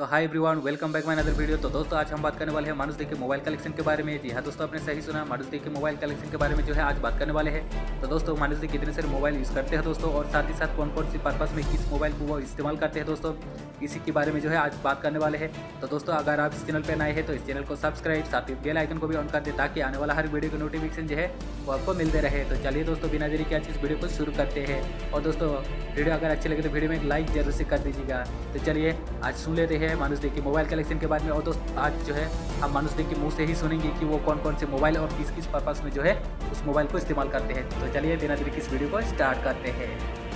तो hi everyone welcome back my other video तो दोस्तों, आज हम बात करने वाले हैं मानुष देख के मोबाइल कलेक्शन के बारे में जी। हाँ दोस्तों, आपने सही सुना, मानुष देख के मोबाइल कलेक्शन के बारे में जो है आज बात करने वाले हैं। तो दोस्तों, मानुष देख कितने सारे मोबाइल यूज़ करते हैं दोस्तों, और साथ ही साथ कौन कौन सी पर्पज़ में किस मोबाइल को वो इस्तेमाल करते हैं दोस्तों, इसी के बारे में जो है आज बात करने वाले हैं। तो दोस्तों, अगर आप इस चैनल पर नए हैं तो इस चैनल को सब्सक्राइब साथ ही बेल आइकन को भी ऑन कर दे, ताकि आने वाला हर वीडियो का नोटिफिकेशन जो है, वो आपको मिलते रहे। तो चलिए दोस्तों, बिना देरी के आज इस वीडियो को शुरू करते हैं। और दोस्तों वीडियो अगर अच्छी लगे तो वीडियो में एक लाइक ज़रूर से कर दीजिएगा। तो चलिए, आज सुन लेते हैं। मानुष डे के मोबाइल कलेक्शन के बारे में। और दोस्त, आज जो है, हम मानुष डे के मुँह से ही सुनेंगे कि वो कौन कौन से मोबाइल और किस किस पर्पज़ में जो है, उस मोबाइल को इस्तेमाल करते हैं। तो चलिए, बिना देरी किस वीडियो को स्टार्ट करते हैं।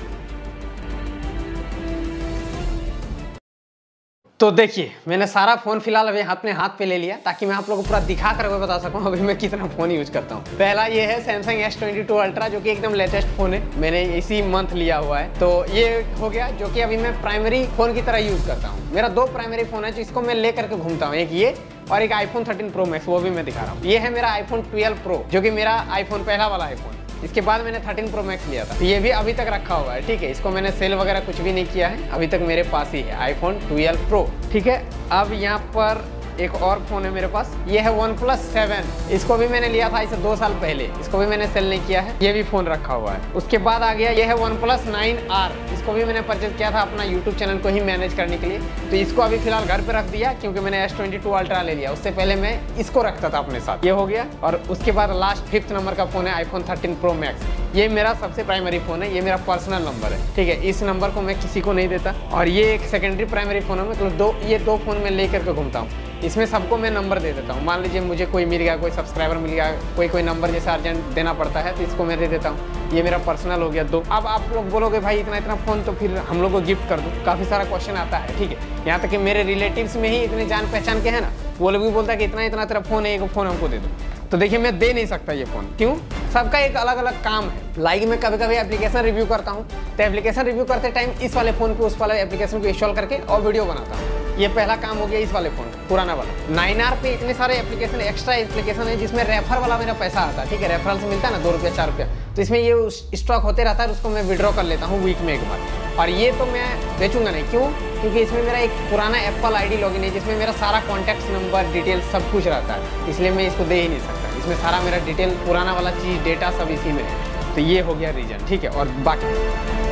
तो देखिए, मैंने सारा फ़ोन फ़िलहाल अभी अपने हाथ पे ले लिया ताकि मैं आप लोगों को पूरा दिखा कर बता सकूँ अभी मैं कितना फ़ोन यूज़ करता हूँ। पहला ये है Samsung S twenty two ultra जो कि एकदम लेटेस्ट फ़ोन है। मैंने इसी मंथ लिया हुआ है। तो ये हो गया, जो कि अभी मैं प्राइमरी फ़ोन की तरह यूज़ करता हूँ। मेरा दो प्राइमरी फ़ोन है, जिसको मैं ले करके घूमता हूँ। एक ये और एक आईफोन 13 प्रो मैक्स वो भी मैं दिखा रहा हूँ। ये है मेरा आईफोन 12 प्रो जो कि मेरा आईफोन पहला वाला आईफोन इसके बाद मैंने 13 प्रो मैक्स लिया था। ये भी अभी तक रखा हुआ है, ठीक है? इसको मैंने सेल वगैरह कुछ भी नहीं किया है। अभी तक मेरे पास ही है आईफोन 12 प्रो ठीक है? अब यहाँ पर एक और फ़ोन है मेरे पास। ये है वन प्लस सेवन इसको भी मैंने लिया था इसे दो साल पहले। इसको भी मैंने सेल नहीं किया है। ये भी फ़ोन रखा हुआ है। उसके बाद आ गया, ये है वन प्लस नाइन आर इसको भी मैंने परचेज किया था अपना यूट्यूब चैनल को ही मैनेज करने के लिए। तो इसको अभी फ़िलहाल घर पे रख दिया, क्योंकि मैंने एस ट्वेंटी टू अल्ट्रा ले लिया। उससे पहले मैं इसको रखता था अपने साथ। ये हो गया। और उसके बाद लास्ट फिफ्थ नंबर का फ़ोन है आईफोन थर्टीन प्रो मैक्स ये मेरा सबसे प्राइमरी फ़ोन है। ये मेरा पर्सनल नंबर है। ठीक है, इस नंबर को मैं किसी को नहीं देता। और ये एक सेकेंडरी प्राइमरी फ़ोन है। मतलब दो, ये दो फ़ोन में ले करके घूमता हूँ। इसमें सबको मैं नंबर दे देता हूँ। मान लीजिए मुझे कोई मिल गया, कोई सब्सक्राइबर मिल गया, कोई कोई नंबर जैसे अर्जेंट देना पड़ता है तो इसको मैं दे देता हूँ। ये मेरा पर्सनल हो गया। दो, अब आप लोग बोलोगे, भाई, इतना इतना फ़ोन तो फिर हम लोग को गिफ्ट कर दो। काफ़ी सारा क्वेश्चन आता है, ठीक है? यहाँ तक कि मेरे रिलेटिव्स में ही इतने जान पहचान के हैं ना, वो लोग भी बोलता है कि इतना इतना तेरा फ़ोन है, एक फ़ोन हमको दे दो। तो देखिए, मैं दे नहीं सकता ये फ़ोन क्यों? सबका एक अलग अलग काम है। लाइक मैं कभी कभी एप्लीकेशन रिव्यू करता हूँ तो एप्लीकेशन रिव्यू करते टाइम इस वाले फ़ोन को, उस वाले एप्लीकेशन को इंस्टॉल करके और वीडियो बनाता हूँ। ये पहला काम हो गया इस वाले फ़ोन पुराना वाला। नाइन आर पे इतने सारे एप्लीकेशन एक्स्ट्रा एप्लीकेशन है, जिसमें रेफर वाला मेरा पैसा आता है, ठीक है? रेफरल से मिलता है ना, दो रुपया, चार रुपया। तो इसमें ये स्टॉक होते रहता है उसको मैं विड्रॉ कर लेता हूँ वीक में एक बार। और ये तो मैं बेचूँगा नहीं। क्यों? क्योंकि इसमें मेरा एक पुराना एप्पल आईडी लॉगिन है, जिसमें मेरा सारा कॉन्टैक्ट नंबर डिटेल सब कुछ रहता है। इसलिए मैं इसको दे ही नहीं सकता। इसमें सारा मेरा डिटेल पुराना वाला चीज़ डेटा सब इसी में है। तो ये हो गया रीजन ठीक है? और बाकी